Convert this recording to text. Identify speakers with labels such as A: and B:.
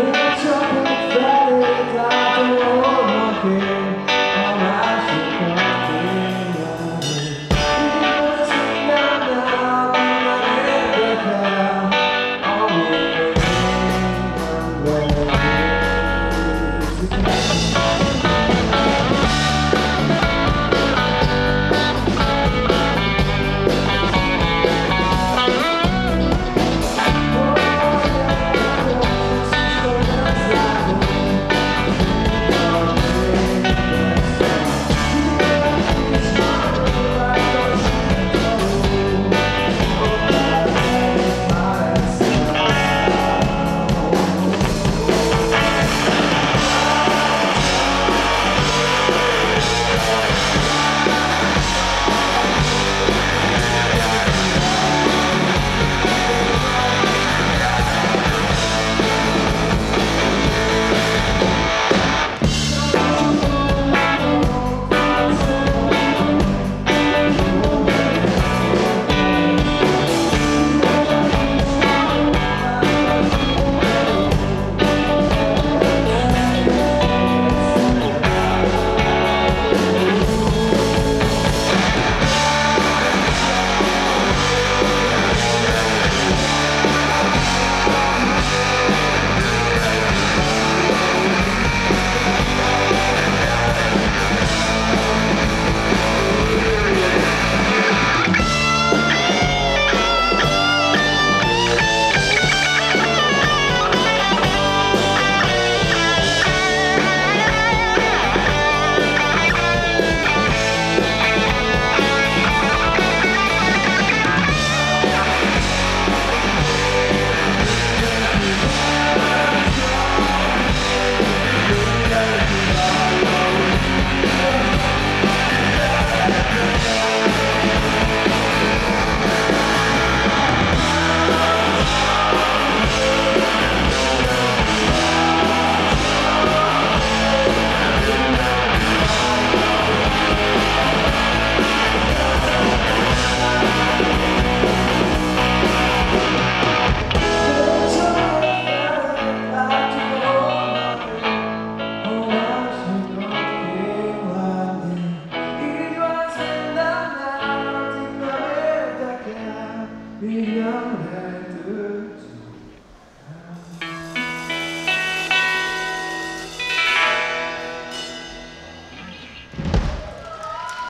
A: chocolate valley, like the old monkey.